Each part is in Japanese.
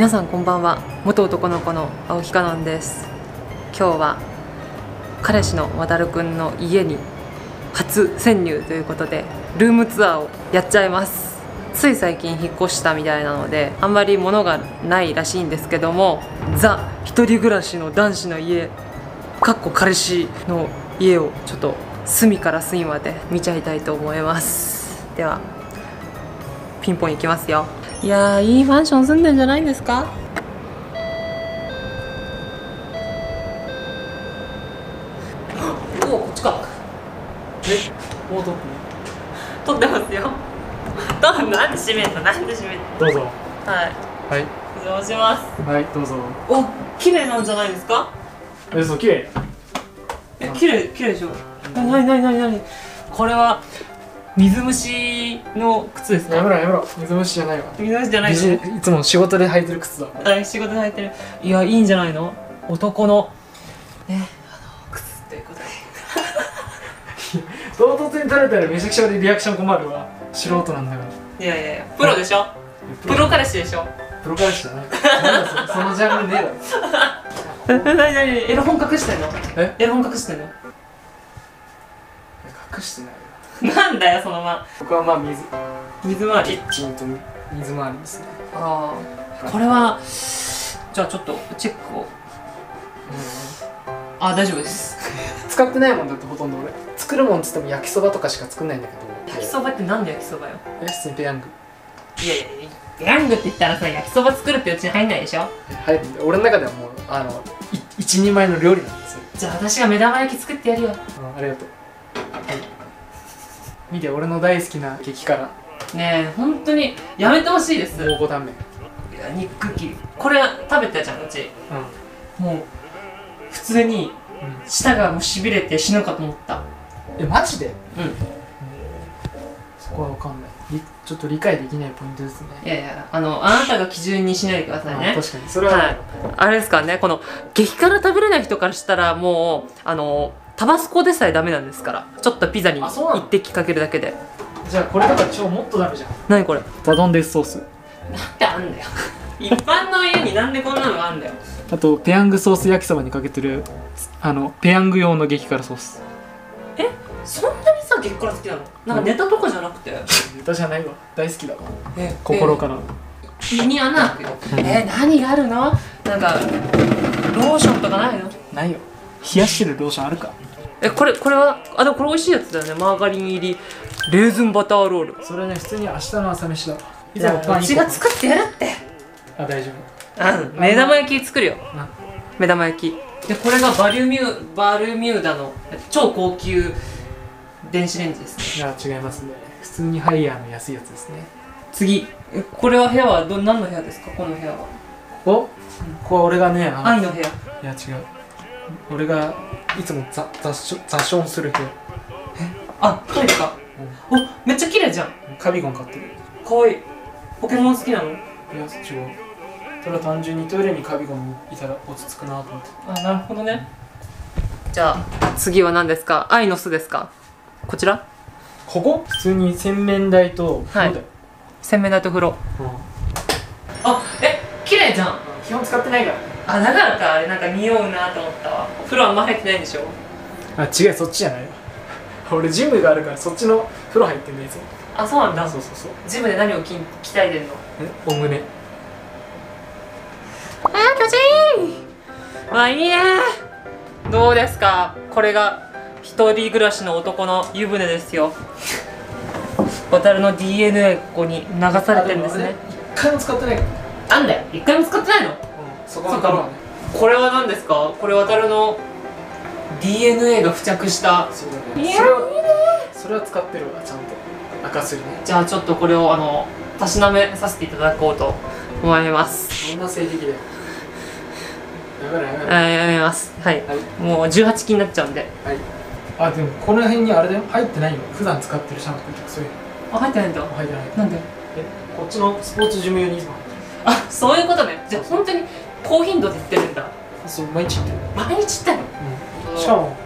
皆さんこんばんは。元男の子の青木かのんです。今日は彼氏のわたるくんの家に初潜入ということでルームツアーをやっちゃいます。つい最近引っ越したみたいなのであんまり物がないらしいんですけどもザ一人暮らしの男子の家かっこ彼氏の家をちょっと隅から隅まで見ちゃいたいと思います。ではピンポンいきますよ。いやーいいマンション住んでんじゃないんですか？おこっちか。えもう撮って。撮ってますよ。どうなんで閉めんの？なんで閉めんの？どうぞ。はい。はい。お邪魔します。はいどうぞ。お綺麗なんじゃないですか？えそう綺麗。え綺麗綺麗でしょ？なになになになに？これは水虫の靴ですか？やめろやめろ。水虫じゃないわ。水虫じゃないビジいつも仕事で履いてる靴だ。のはい仕事で履いてる。いやいいんじゃないの？男の。ねあの靴ということで。唐突に取れたらめちゃくちゃ俺リアクション困るわ。素人なんだからいやいやいやプロでしょ？プロ。彼氏でしょ？プロ彼氏じゃなそそのジャンルねえだろ。えなになにエロ本隠してんの？え？エロ本隠してんの？隠してないよ なんだよそのま僕はまあ水水回り。キッチンと水回りですね。ああ。これはじゃあちょっとチェックを。あ大丈夫です。使ってないもんだってほとんど俺。作るもんっつっても焼きそばとかしか作んないんだけど。焼きそばってなんで焼きそばよ？え普通にペヤング。いやいやいやヤングって言ったらさ焼きそば作るってうちに入んないでしょ？入るんで俺の中ではもうあのい一人前の料理なんですよ。じゃあ私が目玉焼き作ってやるよ。うんありがとう。はい見て俺の大好きな激辛ねえ本当にやめてほしいです。蒙古タンメンいや肉切り。これ食べたじゃんうち。うもう普通にん、うん、舌がもうしびれて死ぬかと思った。えマジで？うん。そこは分かんない。りちょっと理解できないポイントですね。いやいやあのあなたが基準にしないでくださいね。あ確かに。それは、はい、あれですからねこの激辛食べれない人からしたらもうあのタバスコでさえダメなんですからちょっとピザに一滴かけるだけで。じゃあこれとか超もっとダメじゃん。何これ？ダドンデスソース。なんであんだよ。一般の家になんでこんなのがあんだよ。あとペヤングソース焼きそばにかけてるあのペヤング用の激辛ソース。そんなにさ激辛好きなの？なんかネタとかじゃなくて？ネタじゃないわ。大好きだわ。え心から。胃に穴開くよえ何があるの？なんかローションとかないの？ないよ冷やしてるローションあるか？えこれこれは？あでもこれ美味しいやつだよね。マーガリン入り。レーズンバターロール。それね普通に明日の朝飯だ。わいいやつもパンうちが作ってやるって。あ大丈うん。目玉焼き作るよ。目玉焼き。でこれがバリュミュバルミューダの超高級電子レンジですね。いや違いますね。普通にハイヤーの安いやつですね。次。えこれは部屋はど何の部屋ですか？この部屋は。お？これ俺がね愛の部屋。いや違う俺がいつも雑雑所雑ションする部屋あトイレか、おめっちゃ綺麗じゃん。カビゴン飼ってる。かわいい。ポケモン好きなの？いや違う。ただ単純にトイレにカビゴンいたら落ち着くなと思って。あなるほどね。じゃあ次は何ですか？愛の巣ですか？こちら？ここ？普通に洗面台と風呂だよ、洗面台と風呂。うん。あえ綺麗じゃん。基本使ってないからあだからかあれなんか匂うなと思ったわ。風呂あんま入ってないんでしょ？あ違うそっちじゃない。よ 俺ジムがあるからそっちの風呂入ってんだいつも。あそうなんだ。そうそうそう。ジムで何をき鍛えてんの？えお胸。あー気持ちいい。わあいいね。どうですか？これが一人暮らしの男の湯船ですよ。渡るの DNA ここに流されてるんですね。一回も使ってない。なんだよ。一回も使ってないのそこの風呂はねこれは何ですか？これ渡るの？DNA が付着した。そうだいやね。それはそれは使ってるわちゃんと。赤すりねじゃあちょっとこれをあのたしなめさせていただこうと思います。そんな性的で。やめろやめやめます。はい。はい。もう18期になっちゃうんで。はい。あでもこの辺にあれだよ入ってないよ。普段使ってるシャンプーとかそういうあ入ってないんだ。の入ってない。なんで？えこっちのスポーツジム用にあそういうことね。じゃあ本当に高頻度で言ってるんだ。るそう毎日行ってる。毎日言ったの？しかも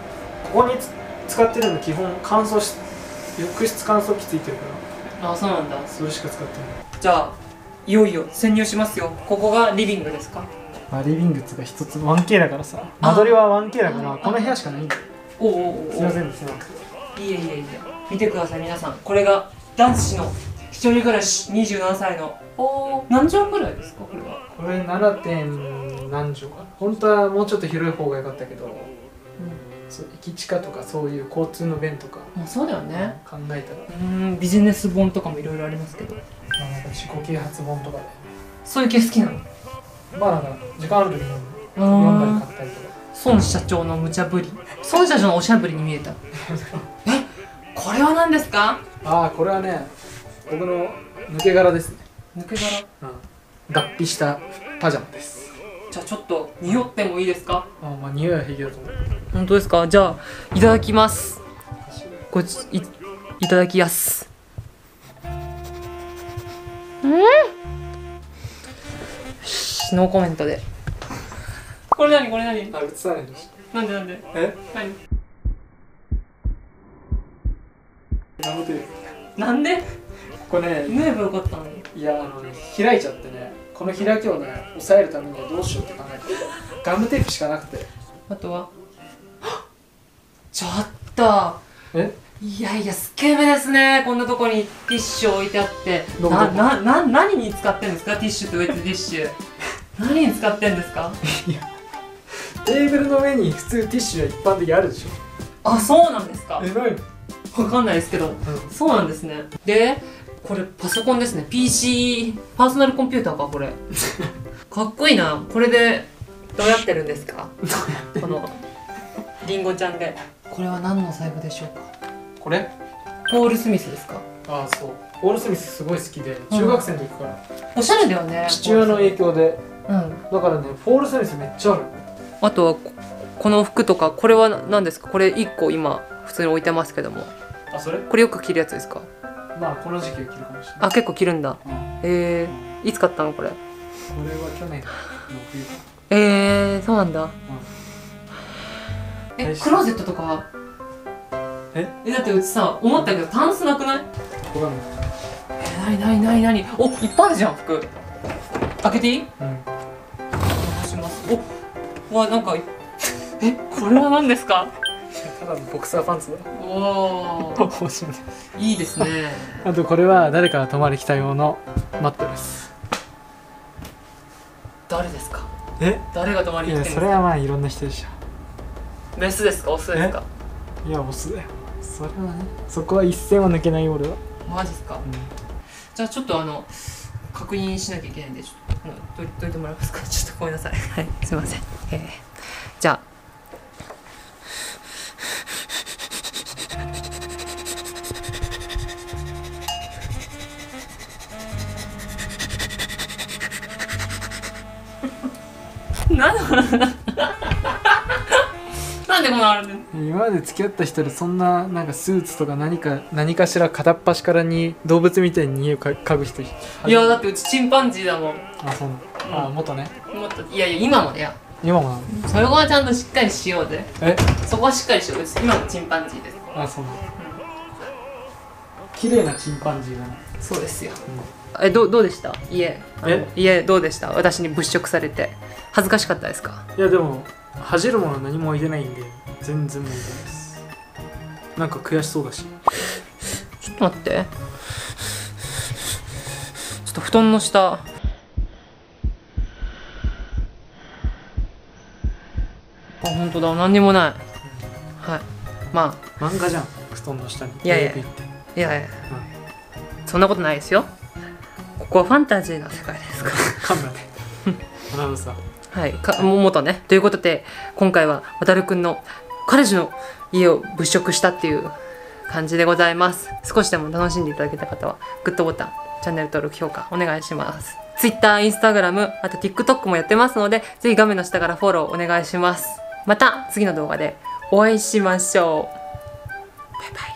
ここにつ使ってるの基本乾燥し浴室乾燥機ついてるから。あそうなんだ。それしか使ってない。じゃあいよいよ潜入しますよ。ここがリビングですか？まあ、リビングっつうか一つ 1K だからさ。間取りは 1K だからこの部屋しかないんだ。よおうおうおう。すいませんですいえいえいえ。見てください皆さん。これが男子の一人暮らし27歳の。おー。何畳ぐらいですかこれは？これ 7. 点何畳か。な本当はもうちょっと広い方が良かったけどそう駅地下とかそういう交通の便とかまあそうだよね。考えたら、うーんビジネス本とかもいろいろありますけど。まあ、なんか自己啓発本とかで。そういう系好きなの？まあなんか時間ある時にう読んだり買ったりとか。孫社長の無茶ぶり。孫社長のおしゃぶりに見えた。え？これは何ですか？ああこれはね僕の抜け殻ですね、抜け殻？うん、脱皮したパジャマです。じゃあちょっと匂ってもいいですか？あまあ匂いは平気だと思う。本当ですか？じゃあいただきます。こちいいただきやす。うん。しノーコメントで。これ何？これ何？あ映さないでしなんでなんで？え？何？なんでなんで？これね縫えばよかったのに。いやあのね開いちゃってねこの開きをね押さえるためにはどうしようって考えてガムテープしかなくて。あとは？ちょっと。え？いやいやスケベですね。こんなとこにティッシュ置いてあって。などこどこ？なな何に使ってんですか？ティッシュとウェットティッシュ。何に使ってんですか？テーブルの上に普通ティッシュは一般的にあるでしょ。あそうなんですか。えないの？わかんないですけど。うん。そうなんですね。でこれパソコンですね。PC パーソナルコンピューターかこれ。かっこいいな。これでどうやってるんですか？このリンゴちゃんで。これは何の財布でしょうか？これ？ポール・スミスですか？ああそう。ポール・スミスすごい好きで中学生の時から、おしゃれだよね父親の影響で。うん。だからねポール・スミスめっちゃある。あとはここの服とかこれは何ですか？これ1個今普通に置いてますけども。あそれ？これよく着るやつですか？まあこの時期は着るかもしれない。あ結構着るんだ。うん、こえー、いつ買ったのこれ？れは去年の冬か。えー、そうなんだ。え大事クローゼットとか？はえ？えだってうちさ思ったけどタンスなくない？わかんない。えなになになになに？おいっぱいあるじゃん服。開けていい？うん。お願いします。おうわなんかえこれは何ですか？ただのボクサーパンツだ。おお欲しいねいいですね。あとこれは誰かが泊まり来た用のマットです。誰ですか？え？誰が泊まり来てそれはまあいろんな人でしメスですか？オスですか？ょいやオスだよ。それはねそこは一線は抜けない俺は、マジですか？じゃあちょっとあの確認しなきゃいけないんでちょっとどいてもらえますか？ちょっとごめんなさい。はいすいません、えー、じゃあなんでこんななんでこんなあるの今まで付き合った人でそんななんかスーツとか何か何かしら片っ端からに動物みたいに家をか嗅ぐ人いいやだってうちチンパンジーだもん。あそうなの、あ元ね。もっといやいや今もだよ。今もなの？それはちゃんとしっかりしようぜ。え？そこはしっかりしよう。です今もチンパンジーです。あそうなの綺麗なチンパンジーだね。そうですよ、えどうどうでした？家。え？家どうでした？私に物色されて。恥ずかしかったですか？いやでも恥じるもの何も置いてないんで全然問題です。なんか悔しそうだし。ちょっと待って。ちょっと布団の下。あ本当だ。何にもない。はい。ま漫画じゃん。布団の下に。いやいやいやいや、そんなことないですよここはファンタジーの世界ですから噛んだねアナウンサーはい、かも元ね。ということで今回は渡るくんの彼氏の家を物色したっていう感じでございます。少しでも楽しんでいただけた方はグッドボタン、チャンネル登録、評価お願いします。Twitter、Instagram、あと TikTok もやってますのでぜひ画面の下からフォローお願いします。また次の動画でお会いしましょう。バイバイ。